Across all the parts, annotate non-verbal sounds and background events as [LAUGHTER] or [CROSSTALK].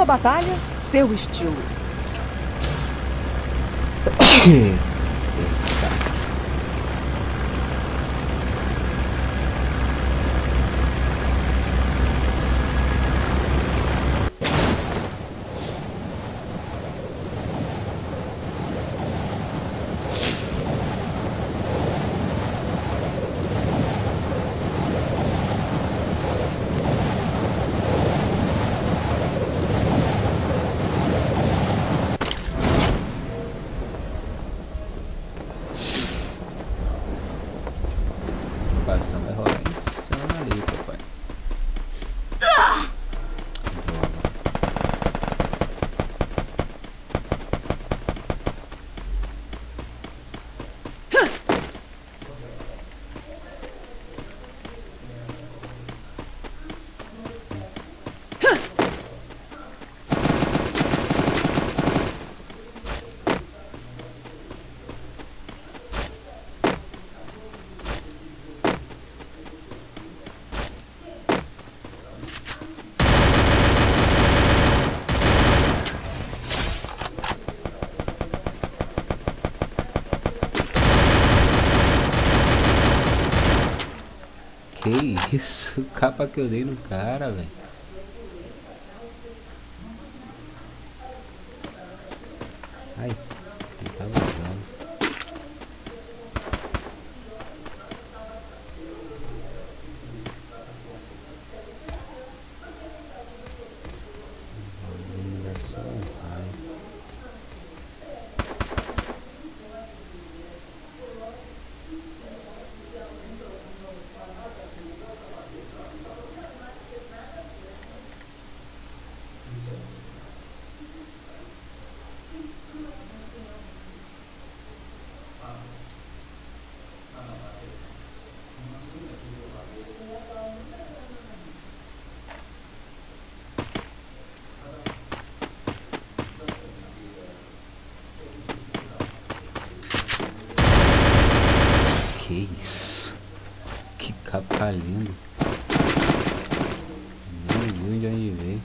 Sua batalha, seu estilo. Passando vai rolar insano ali, papai. Que isso? [LAUGHS] Capa que eu dei no cara, velho. Ai, ele tava usando. Ainda só um raio. Que isso? Que capa lindo. Nem viu de onde veio.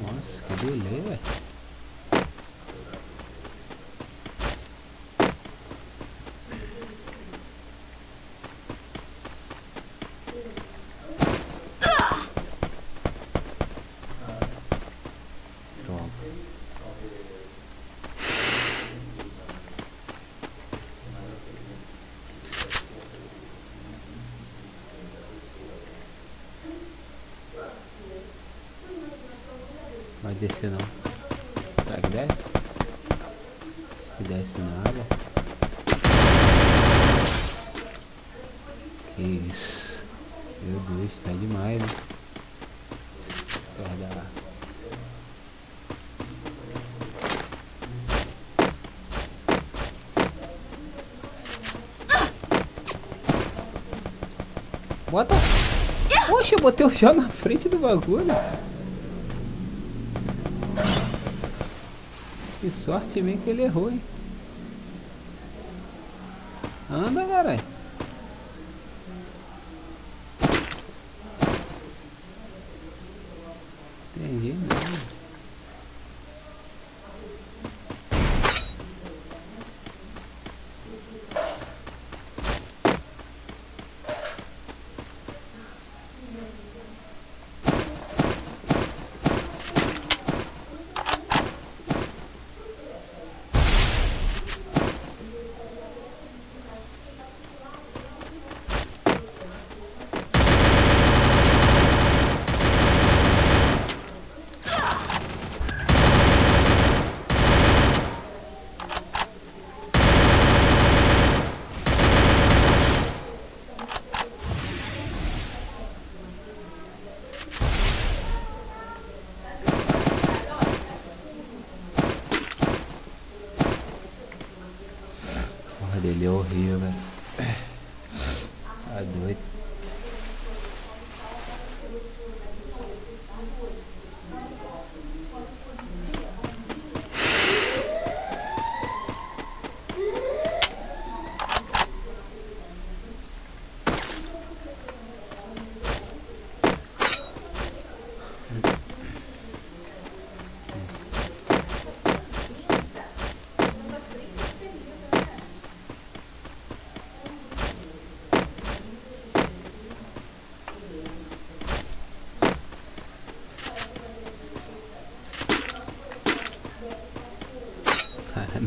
Nossa, que delay, velho. Pronto. Vai descer não. Será que desce? Se desce nada. Que isso. Meu Deus, tá demais, né? Guardar. Bota. Poxa, eu botei o Jó na frente do bagulho. Que sorte minha que ele errou, hein? Anda, caralho.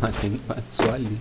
Matei só ali.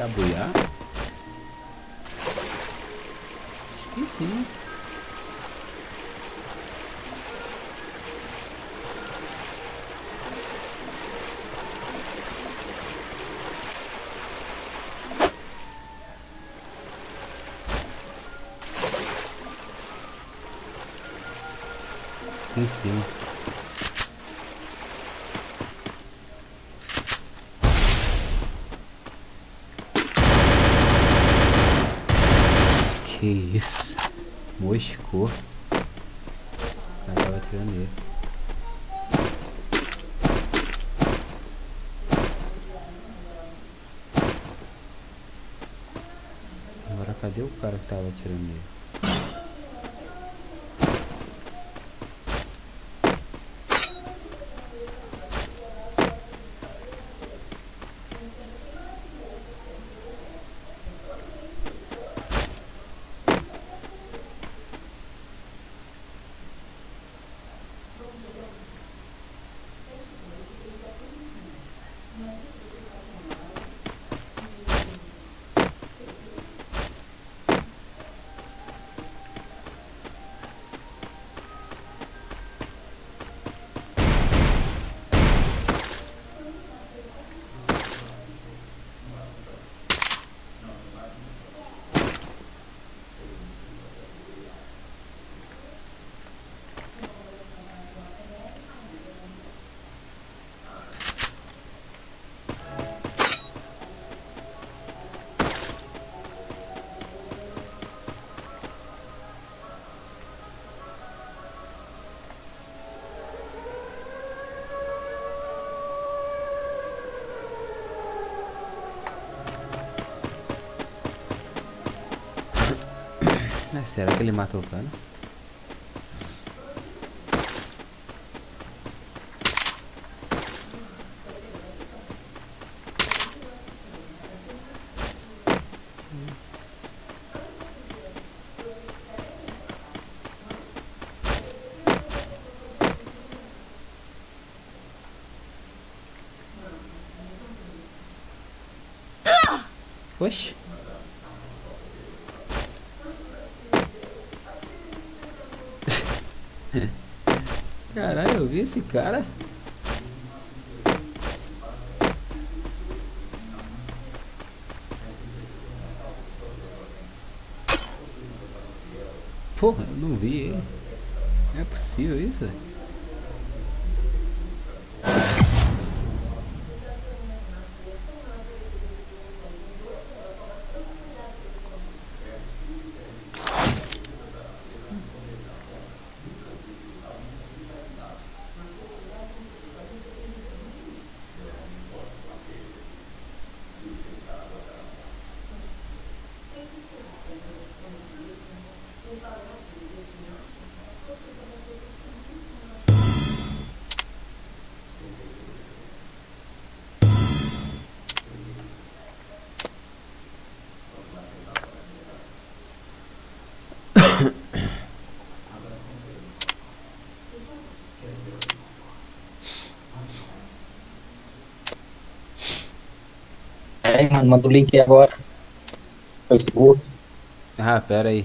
Dá boiar? Cadê o cara que tava atirando nele? Será que ele matou o cara? Oxe. Caralho, eu vi esse cara. Porra, eu não vi ele. Não é possível isso, velho. É, mano, manda o link aí agora. Facebook. Ah, pera aí.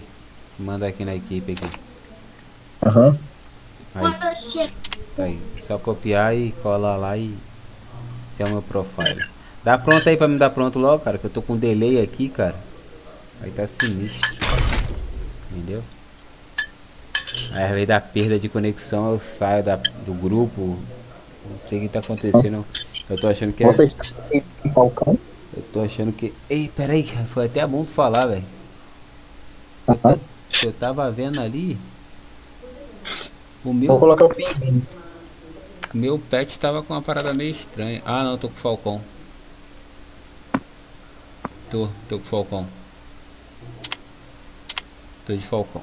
Manda aqui na equipe aqui. Aham. Aí. Aí. Só copiar e colar lá e. Esse é o meu profile. Dá pronto aí pra me dar pronto logo, cara. Que eu tô com delay aqui, cara. Aí tá sinistro. Entendeu? Aí ao invés da perda de conexão eu saio da, do grupo. Não sei o que tá acontecendo. Eu tô achando que é. Você está em Falcão? Eu tô achando que. Ei, peraí, [LAUGHS] foi até bom tu falar, velho. Aham. Eu tava vendo ali. O Vou meu, colocar o ping. meu pet tava com uma parada meio estranha. Ah, não, tô com o Falcão. Tô, tô com o Falcão. Tô de Falcão.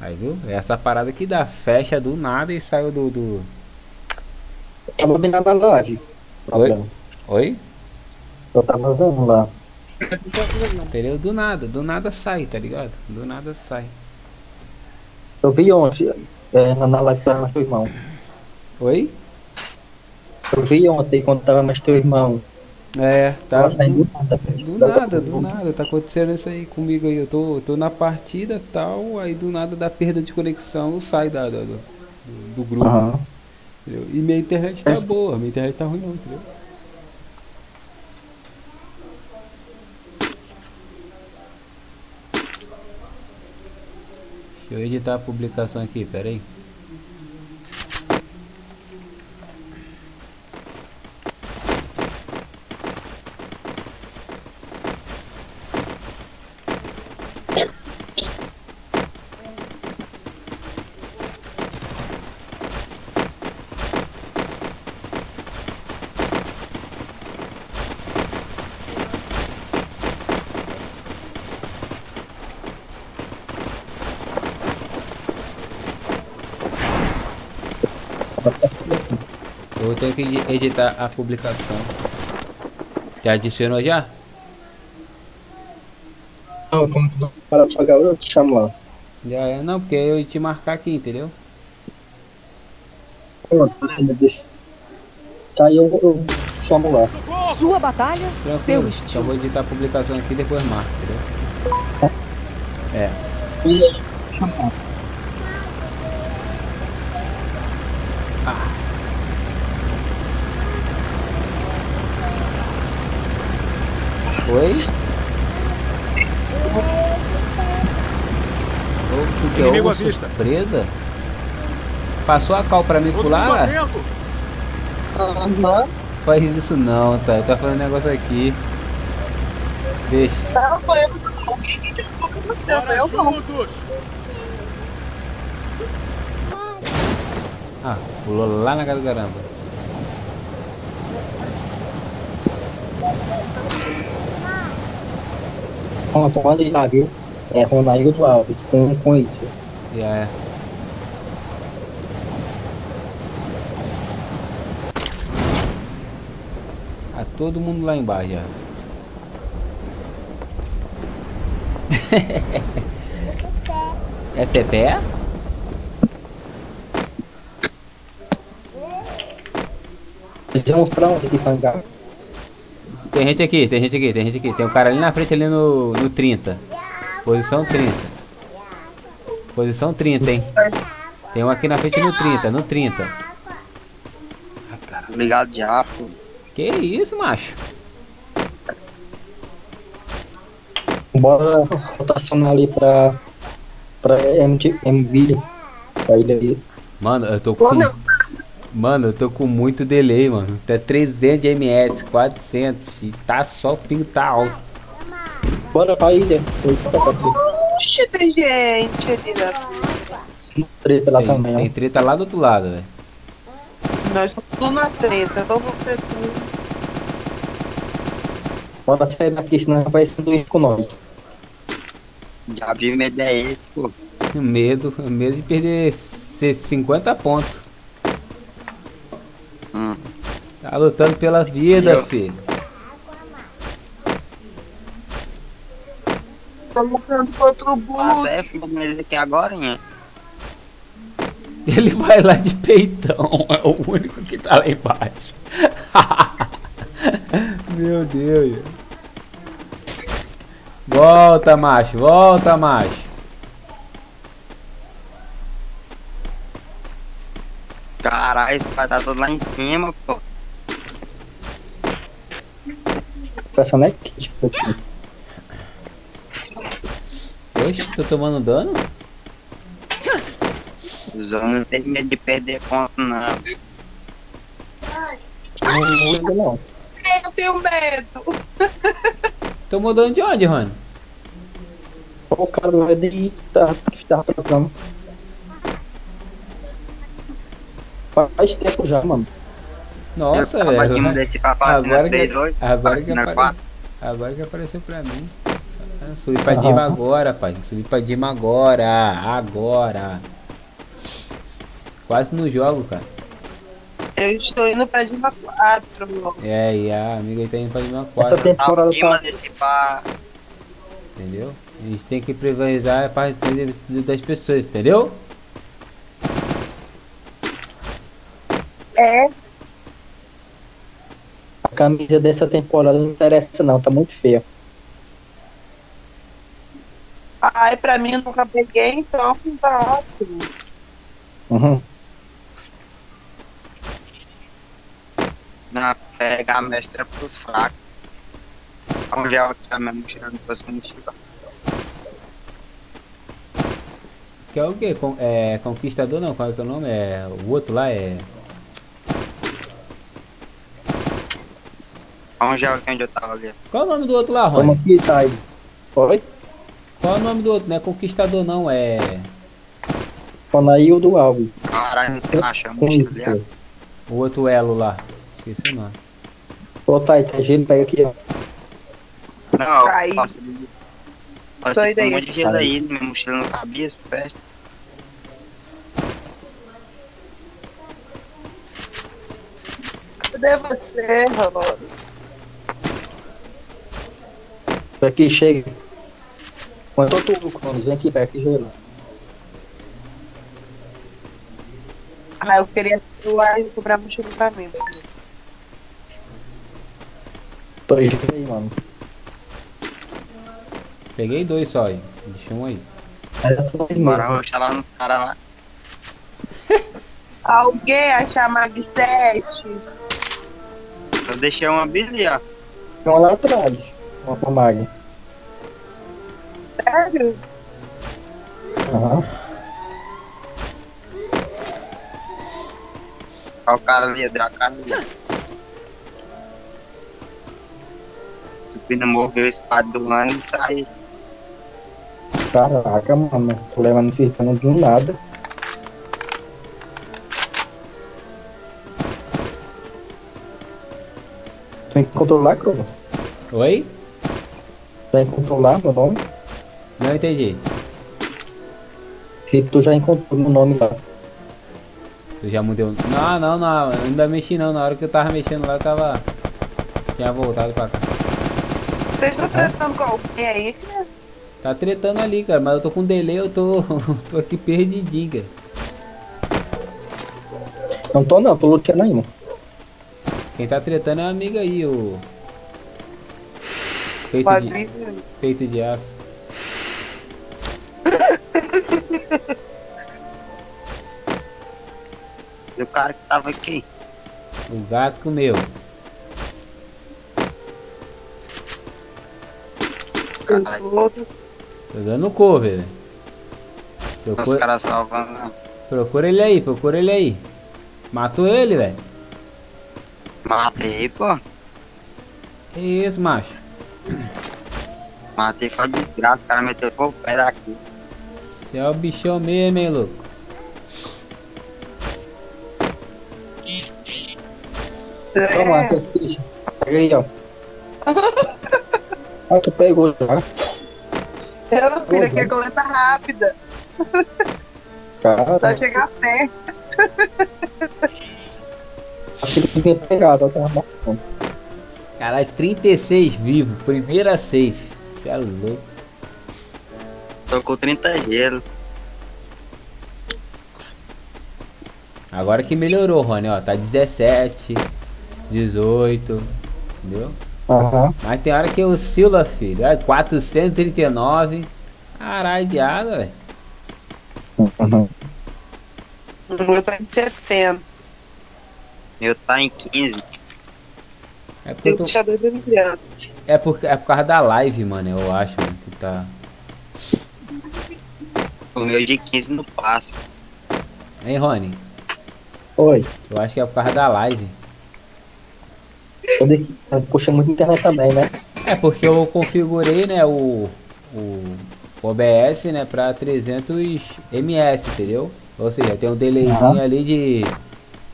Aí, viu? É Essa parada que dá. Fecha do nada e saiu do. do... Tava vendo na live. Oi? Oi? Eu tava vendo lá. Entendeu? Do nada, do nada sai, tá ligado? Do nada sai. Eu vi ontem, é, na live que tava mais teu irmão. Oi? Eu vi ontem quando tava mais teu irmão. É, tá. Do, nada, do nada, tá acontecendo isso aí comigo aí. Eu tô, tô na partida tal, aí do nada da perda de conexão sai da, da- do, do grupo. Aham. Entendeu? E minha internet tá boa, minha internet tá ruim não, entendeu? Deixa eu editar a publicação aqui, pera aí. Que edi- editar a publicação. Já adicionou já? Não, tu parar de jogar, eu te chamo lá. Já é, não, porque eu ia te marcar aqui, entendeu? Pronto, peraí, deixa. Tá aí eu, eu chamo lá. Sua batalha, Tranquilo. seu Então estilo. vou editar a publicação aqui e depois marco, entendeu? É. E aí, chamar. Oi? Ô, tu que é Inimigo à vista. surpresa? Passou a cal pra mim pular? Aham. Faz isso não, tá? Tá fazendo negócio aqui. Deixa. Não, foi eu que alguém que ficou com você, eu não. Ah, pulou lá na casa do caramba. Comanda aí lá, viu? É Ronaldo Alves, com, com isso. Já é. Tá todo mundo lá embaixo já. [LAUGHS] é Pepe? Vamos pra onde que fangar? Tem gente aqui, tem gente aqui, tem gente aqui. Tem um cara ali na frente ali no, no 30. Posição 30. Posição 30, hein? Tem um aqui na frente no 30, no 30. Obrigado pô. Que isso, macho? Bora rotacionar ali pra. pra MV. Pra ele aí. Mano, eu tô com. Mano, eu tô com muito delay, mano. Até 300 de ms, 400. E tá só o pingo tá alto. Bora pra ilha. Oxe, tem gente ali na Treta lá Tem, também, tem treta lá do outro lado, velho. Nós estamos tudo na treta, todo mundo tretando. Bora sair daqui, senão vai ser doente com nós. Já vi minha ideia esse, pô. Medo, medo de perder c- 50 pontos. Tá lutando pela vida, Eu- filho. Estamos lutando contra o é fogo nele aqui agora, hein? Ele vai lá de peitão, [LAUGHS] é o único que tá lá embaixo. [LAUGHS] Meu Deus. Volta, macho, volta, macho. Caralho, esse vai dar tudo lá em cima, pô. Passando aqui, tipo, aqui. Oxe, tô tomando dano? Os homens não tem medo de perder conta, não. Não muda não. Eu tenho medo. Tomou dano de onde, Rony? O cara vai de tá, tá trocando. Faz tempo já, mano. Nossa, velho. esse papatinho Agora que, 3 hoje. agora, que na apare... 4. agora que apareceu pra mim. Ah, Subi pra. Dima agora, pai. Subi pra Dima agora. Agora. Quase no jogo, cara. Eu estou indo pra Dima 4. É, e a amiga aí tá indo pra Dima Essa 4, temporada Acima tá. desse pá. entendeu? A gente tem que priorizar a parte das pessoas, entendeu? É, camisa dessa temporada não interessa não, tá muito feia. ai, pra mim eu nunca peguei, então tá ótimo. Uhum. Na pega a mestra pros fracos. Onde é o que tá mesmo tirando você mochila? Que é o quê? Con- é, conquistador não, qual é que é o nome? É, o outro lá é. Onde é onde eu tava ali? Qual é o nome do outro lá, Toma Rony? aqui, Thay. Oi? Qual é o nome do outro? Não é conquistador não, é. Fonaildo Alves. Caralho, não tem achando a Com mochila isso. ali. O outro elo lá. Esqueci o nome. Ô, Thay, tá gelo, pega aqui, ó. Não, Aí. posso. Passei com um aí. monte de gelo aí, minha mochila não cabia, esse festa. Cadê você, Rô? Tô aqui, chega. Quanto tu, Cronos? Vem aqui, pega aqui gelo. Ah, eu queria celular e comprar mochila pra mim. Tô aí, mano. Peguei dois só aí. Deixa um aí. Vai Bora roxar lá nos caras lá. [LAUGHS] Alguém achar Mag 7? Eu deixei uma. Tem uma lá atrás. Uma com mag. Sério? Aham. Olha o cara ali, deu a cara ali. Subindo morreu o espada do ano e tá aí. Caraca, mano. Tô levando esse dano do nada. Tu encontrou lá, Cronos? Oi? Já encontrou lá meu nome? Não entendi. Se tu já encontrou meu nome lá. Eu já mudei o. Não, não, não. eu Ainda mexi não. Na hora que eu tava mexendo lá, eu tava. Tinha voltado pra cá. Vocês estão tratando com alguém aí? Tá tretando ali, cara. Mas eu tô com delay, eu tô. [LAUGHS] tô aqui perdidinho, cara. Não tô não, tô lutando ainda. Quem tá tretando é uma amiga aí, o. Peito Pode de, ir. peito de aço. E o cara que tava aqui. O gato comeu. Caralho, Outro. Tô dando cover, velho. os Procura, caras salvando. não. procura ele aí, procura ele aí. Matou ele, velho. Matei, pô. Que isso, macho? Matei foi desgraça, o cara meteu fogo o pé daqui. Você é o bichão mesmo, hein, louco? Toma, É. Pega aí, ó. [LAUGHS] Ah, tu pegou já. eu, filho, aqui é coleta rápida. Cara, Só chegar perto. acho que ele tinha pegado, ó, tava bastante. Caralho, 36 vivo, primeira safe. Você é louco. Tô com 30 gelo. Agora que melhorou, Rony, ó. Tá 17, 18, entendeu? Aham. Mas tem hora que oscila, filho. É 439. Caralho de água, velho. Uhum. O meu tá em 70. Meu tá em 15. É porque, eu tô- é, por, é por causa da live, mano, eu acho, mano, que tá. O meu de 15 não passa. Hein, Rony? Oi. Eu acho que é por causa da live. Dei que- Puxa muito internet também, né? É porque eu configurei, né, o, o OBS, né, pra 300 ms, entendeu? Ou seja, tem um delayzinho Aham. ali de,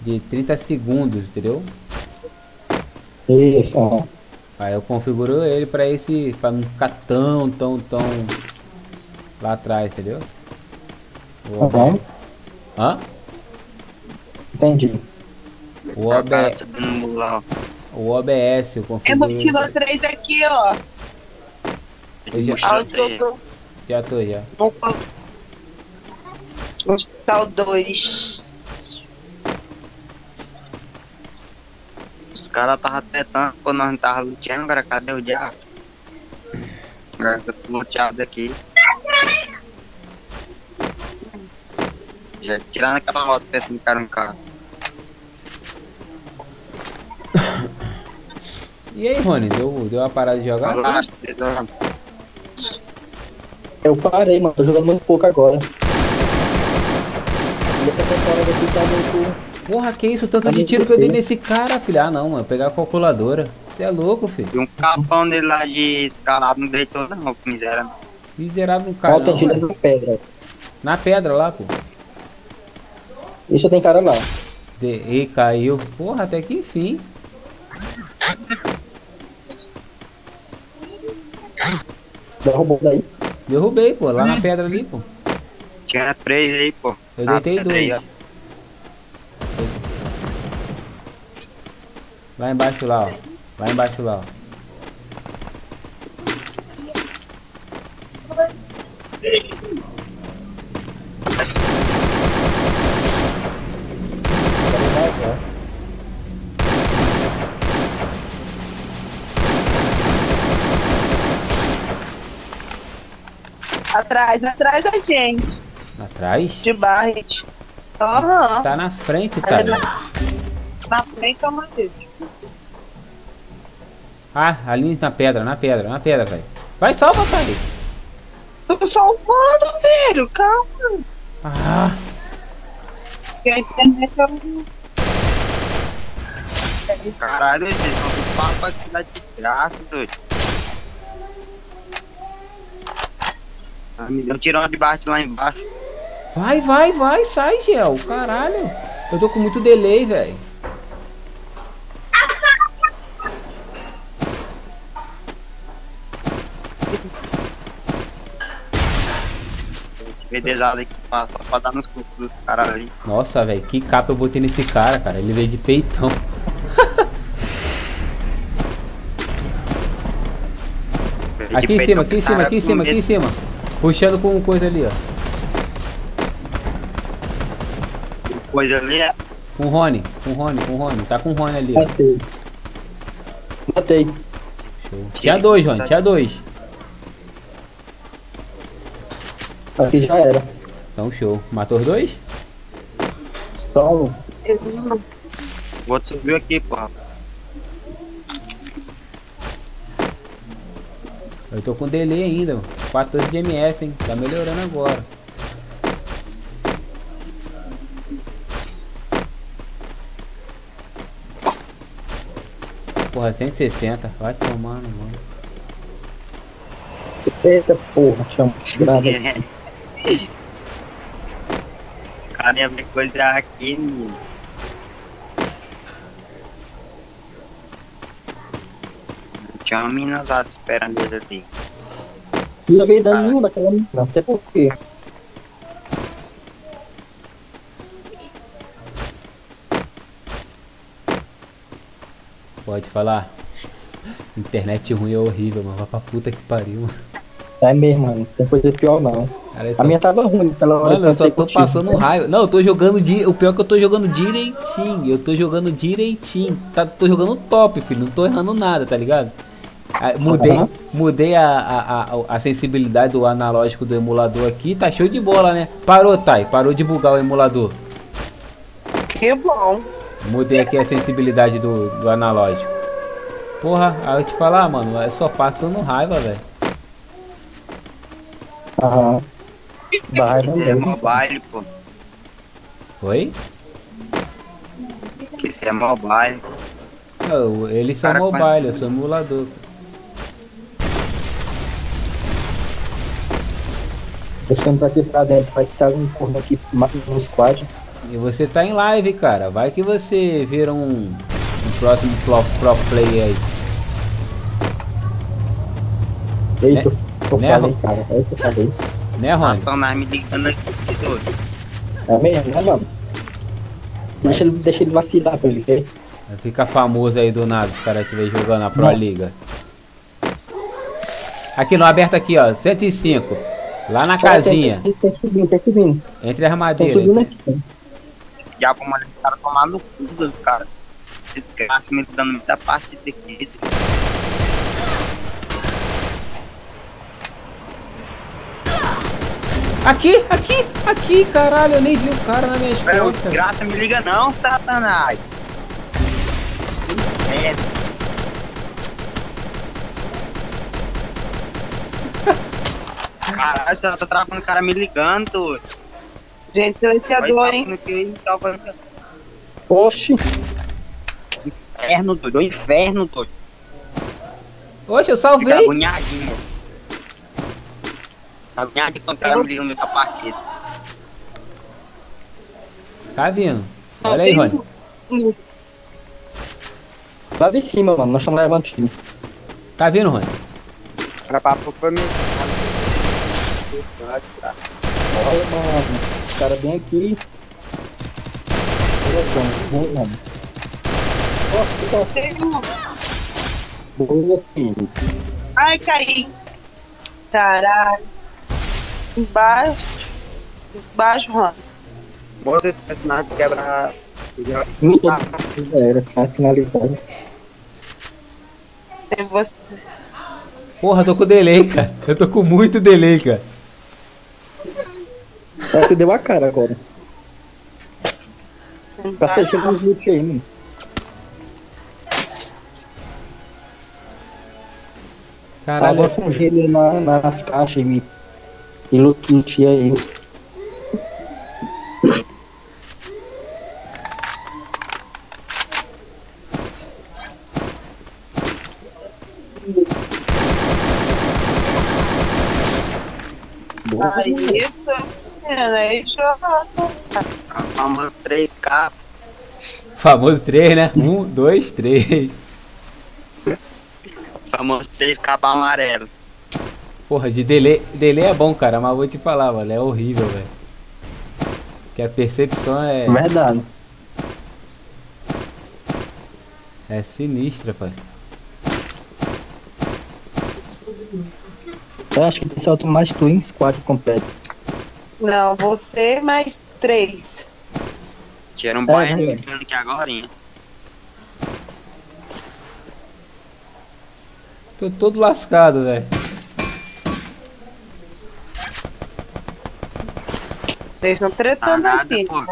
de 30 segundos, entendeu? Isso, aham. Aí eu configuro ele pra esse, pra não ficar tão, tão, tão lá atrás, entendeu? O Aham. OBS. Hã? Entendi. O, Ó, o OBS, o OBS eu É configuro. mochila 3 aqui, ó. Eu já, Ah, eu tô, tô, já tô, já. vou col- Hospital 2. Os caras tava tentando quando nós não tava luteando, cara, cadê o diabo? Agora eu tô luteado aqui. Já tirando aquela moto pensando que era um carro. E aí, Rony, deu, deu uma parada de jogar? Eu parei, mano. Tô jogando muito pouco agora. E essa temporada aqui tá muito. Porra, que isso? Tanto Tá de tiro que eu dei nesse cara, filho. Ah, não, mano. Pegar a calculadora. Você é louco, filho. E um capão dele lá de escalado não deitou não, miséria. Miserável no cara. Falta mano. na pedra. Na pedra lá, pô. Isso tem cara lá. De... E caiu. Porra, até que enfim. Derrubou daí. Derrubei, pô. Lá na pedra ali, pô. Tinha três aí, pô. Eu deitei aí, dois. ó. Lá embaixo lá, ó. Lá embaixo lá, ó. Atrás, atrás da gente. Atrás? De Barret. Aham. Tá na frente, tá? Na frente é uma vez. Ah, ali na pedra, na pedra, na pedra, velho. Vai, salva, cara. Tô salvando, velho. Calma. Ah, é. Caralho, vocês são do papo aqui graça, doido. Ah, me deu um tirão de baixo lá embaixo. vai, vai, vai, sai, Gel. Caralho. Eu tô com muito delay, velho. Vedezado aqui pra- só pra dar nos cocos do cara ali. Nossa, velho, que capa eu botei nesse cara, cara. Ele veio de peitão. Aqui em cima, aqui em cima, aqui em cima, aqui em cima. Puxando com coisa ali, ó. Coisa ali é. Com o Rony, com o Rony, com o Rony. Tá com o Rony ali, ó. Matei. Matei. Show. Tinha dois, Rony, tinha dois. Aqui já era. Então, show. Matou os dois? Só um. O outro subiu aqui, pô. Eu tô com delay ainda, mano. 14 de ms, hein? Tá melhorando agora. Porra, 160. Vai tomando, mano. Eita porra, chama. [LAUGHS] Cara, ver coisa aqui, menino. Tinha uma mina usada esperando ele ali. Não veio dano nenhum daquela menina, não sei por quê. Pode falar. Internet ruim é horrível, mano. Vai pra puta que pariu. É mesmo, mano. Tem coisa pior não. Cara, eu A só- minha tava ruim, pela hora Mano, eu só tô contigo. passando raiva. Não, eu tô jogando di... O pior é que eu tô jogando direitinho. Eu tô jogando direitinho. Tá, tô jogando top, filho. Não tô errando nada, tá ligado? Ah, Mudei, Aham. mudei a, a, a, a sensibilidade do analógico do emulador aqui. Tá show de bola, né? Parou, Thay. Parou de bugar o emulador. Que bom. Mudei aqui a sensibilidade do, do analógico. Porra, aí eu te falar, mano, é só passando raiva, velho. Aham. Vai, Isso é mobile, pô. Oi? Que isso é mobile. Não, eles são Cara, mobile, eu sou emulador. Deixando aqui pra dentro, vai que tá um corno aqui no squad. E você tá em live, cara. Vai que você vira um, um próximo pro, pro player aí. Eita, Né? eu Né, falei, Ro- cara. É que eu falei. Né, Rony? Estão mais me ligando aqui, que doido. É mesmo, né, mano? Deixa ele, deixa ele vacilar pra ele ver. Vai ficar famoso aí do nada, os caras estiverem jogando a Pro Não. Liga. Aqui no aberto aqui, ó, 105. Lá na casinha, Tem, tem, tem subindo, tem subindo. entre as Tem madeiras. subindo aqui. Já pra mandar o cara tomar no cu, do cara. Desgraça me dando muita parte daqui. Aqui, aqui, aqui, caralho, eu nem vi o cara na minha Velho, costas. desgraça me liga não, satanás. É, Caralho, você tá travando o cara me ligando, doido. Gente, silenciador, hein? tá. Oxi. Inferno, doido. Inferno, doido. Oxe, eu Fica salvei. agoniadinho. Agoniadinho quando o cara me liga nessa partida. Tá vindo. Não, Olha aí, Rony. um- Lá de cima, mano. Nós estamos levando tiro. Tá vindo, Rony. Era pra pouco pra mim. Olha, mano. O cara bem aqui. Boa, mano. um- boa, filho. Ai, caí. Caralho. Embaixo. Embaixo, Rony. Moça, esse personagem quebra. Muito já era, tá finalizado. Tem você. Porra, eu tô com delay, cara. Eu tô com muito delay, cara. É que deu a cara agora. Tá fechando os vídeos aí, mano. Caralho, Tava com gelo na, nas caixas e me. E lutia aí. Aí, isso. É isso. A famosa 3K. famoso 3, né? 1, 2, 3. Famoso 3K pra amarelo. Porra, de delay. Delay é bom, cara, mas vou te falar, mano. É horrível, velho. Que a percepção é, Verdade. é sinistra, pai. Eu acho que o pessoal tem mais Twin Squad completo. Não, você mais três. Tira um É, baiano né? entrando aqui agora. hein? Tô todo lascado, velho. Eles estão tretando Ah, nada, assim. pô.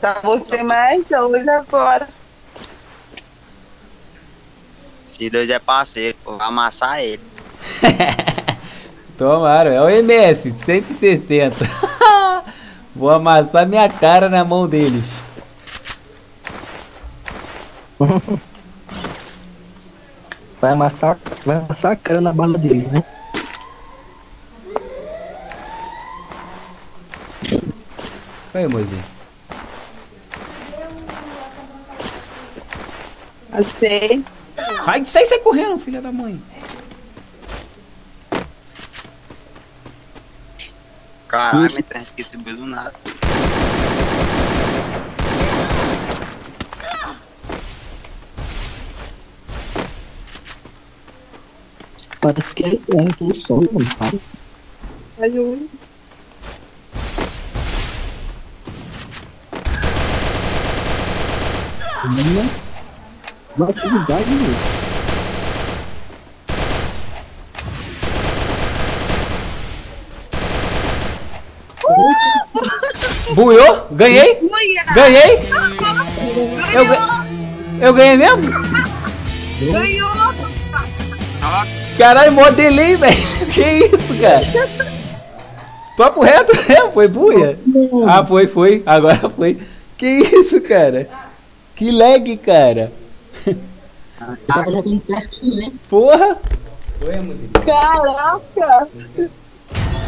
Tá você mais dois agora. Se Deus é parceiro, pô, vai amassar ele. [LAUGHS] Tomara, é o MS, 160. [LAUGHS] Vou amassar minha cara na mão deles. [LAUGHS] Vai amassar, vai amassar a cara na bala deles, né? Aí, mozinho. Eu sei. Vai, sai, sai correndo, filha da mãe. Caralho, minha internet aqui subiu do nada. Parece que é, é aquele som, mano. Ajuda. Facilidade, velho. [LAUGHS] Buiou? Ganhei? Ganhei? Eu, ga- eu ganhei mesmo? Ganhou! Caralho, mó delay, velho. [LAUGHS] Que isso, cara? Papo reto, é, foi buia. Ah, foi, foi. Agora foi. Que isso, cara? Que lag, cara. Tava jogando certinho, né? Porra. Foi, muito Caraca!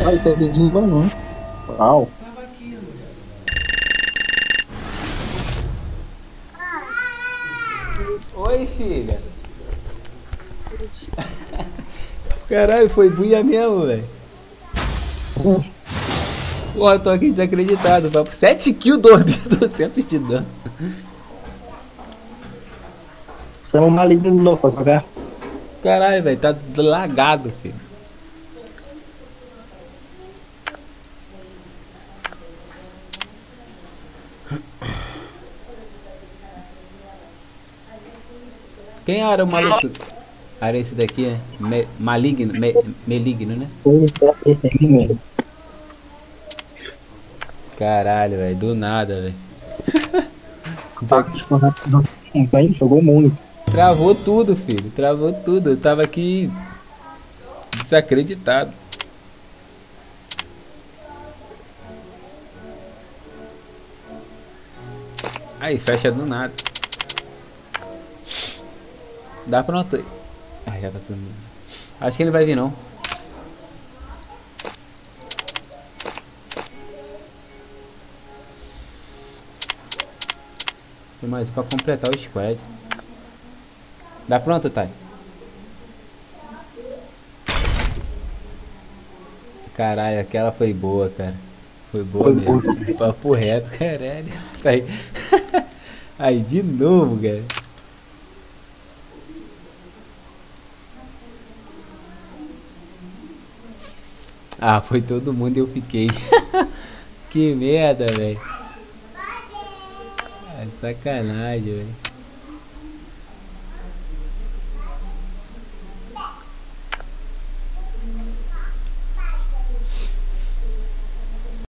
Ai, tá dedinho não. Uau. Oi, filha. Caralho, foi buia mesmo, velho. Porra, tô aqui desacreditado. papo. 7 kills, 2.200 de dano. Chama o maligno de novo pra jogar. Caralho, velho, tá lagado, filho. Quem era o maluco? Era esse daqui, é? Me- maligno, me- meligno, né? Caralho, velho, do nada, velho. [LAUGHS] Jogou muito. Travou tudo, filho. Travou tudo. Eu tava aqui desacreditado. Aí, fecha do nada. Dá pronto aí. Ah, já tá tudo. Acho que ele vai vir não. Tem mais pra completar o squad. Dá pronto, Thay? Caralho, aquela foi boa, cara. Foi boa Foi mesmo. Papo reto, caralho. Aí, [LAUGHS] aí de novo, cara. Ah, foi todo mundo e eu fiquei. [LAUGHS] que merda, velho. É sacanagem, velho.